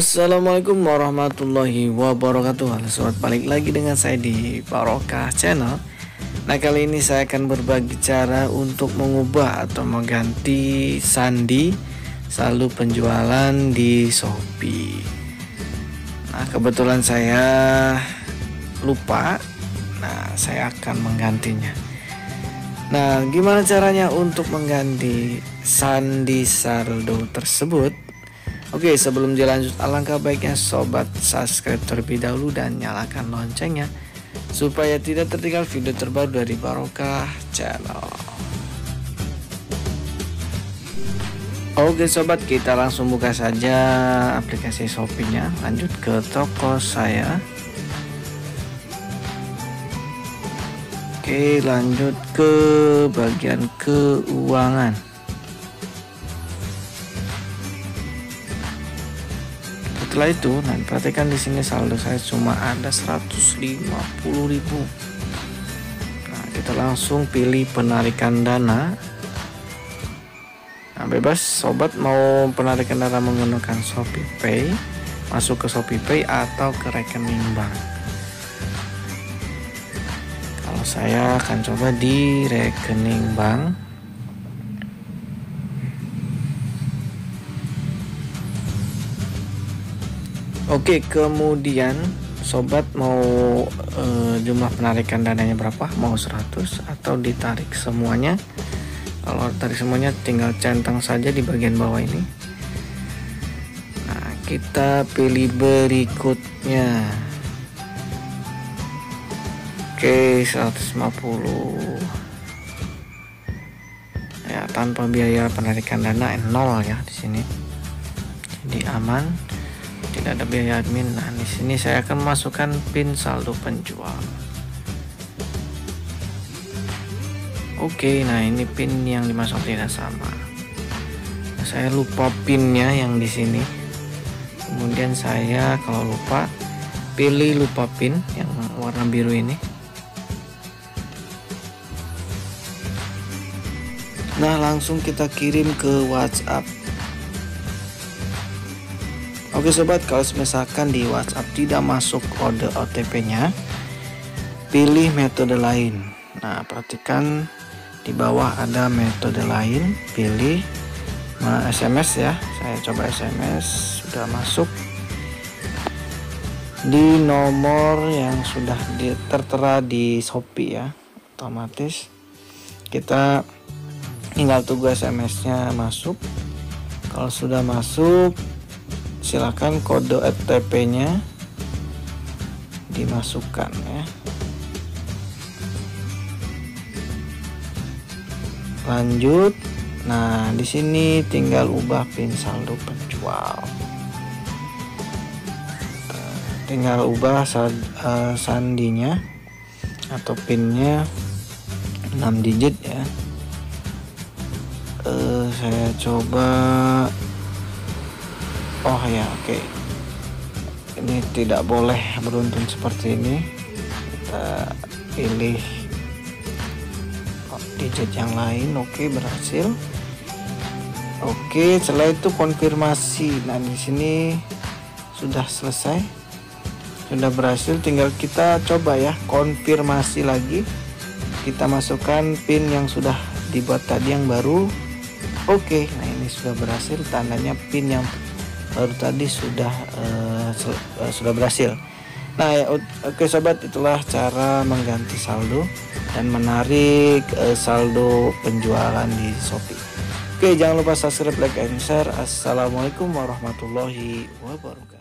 Assalamualaikum warahmatullahi wabarakatuh. Halo sobat balik lagi dengan saya di Barokah Channel. Nah kali ini saya akan berbagi cara untuk mengubah atau mengganti sandi saldo penjualan di Shopee. Nah kebetulan saya lupa. Nah saya akan menggantinya. Nah gimana caranya untuk mengganti sandi saldo tersebut Oke sebelum dilanjut alangkah baiknya sobat subscribe terlebih dahulu dan nyalakan loncengnya supaya tidak tertinggal video terbaru dari Barokah Channel. Oke sobat kita langsung buka saja aplikasi Shopee-nya lanjut ke toko saya. Oke lanjut ke bagian keuangan. Setelah itu nah perhatikan di sini saldo saya cuma ada 150.000 nah kita langsung pilih penarikan dana. Nah bebas sobat mau penarikan dana menggunakan Shopee Pay masuk ke Shopee Pay atau ke rekening bank. Kalau saya akan coba di rekening bank Oke, kemudian sobat mau e, jumlah penarikan dananya berapa? Mau 100 atau ditarik semuanya? Kalau tarik semuanya tinggal centang saja di bagian bawah ini. Nah, kita pilih berikutnya. Oke, 150. Ya, tanpa biaya penarikan dana nol ya di sini. Jadi aman tidak ada biaya admin. Nah di sini saya akan masukkan pin saldo penjual. Oke nah ini pin yang dimasuk tidak sama. Nah, saya lupa pinnya yang di sini. Kemudian saya kalau lupa pilih lupa pin yang warna biru ini. Nah langsung kita kirim ke WhatsApp Oke sobat, kalau misalkan di WhatsApp tidak masuk kode OTP-nya, pilih metode lain. Nah, perhatikan di bawah ada metode lain, pilih nah, SMS ya. Saya coba SMS, sudah masuk di nomor yang sudah tertera di Shopee ya. Otomatis kita tinggal tunggu SMS-nya masuk. Kalau sudah masuk, silakan kode OTP nya dimasukkan ya. Lanjut. Nah di sini tinggal ubah pin saldo penjual. Tinggal ubah uh, sandinya atau pinnya 6 digit ya. Uh, saya coba oh ya oke. Okay. ini tidak boleh beruntun seperti ini. Kita pilih digit yang lain. Oke okay, berhasil. Oke okay, setelah itu konfirmasi. Nah di sini sudah selesai. Sudah berhasil. Tinggal kita coba ya konfirmasi lagi. Kita masukkan pin yang sudah dibuat tadi yang baru. Oke okay, nah ini sudah berhasil. Tandanya pin yang baru tadi sudah uh, sudah berhasil. Nah ya, oke okay, sobat itulah cara mengganti saldo dan menarik uh, saldo penjualan di Shopee. Oke okay, jangan lupa subscribe like and share. Assalamualaikum warahmatullahi wabarakatuh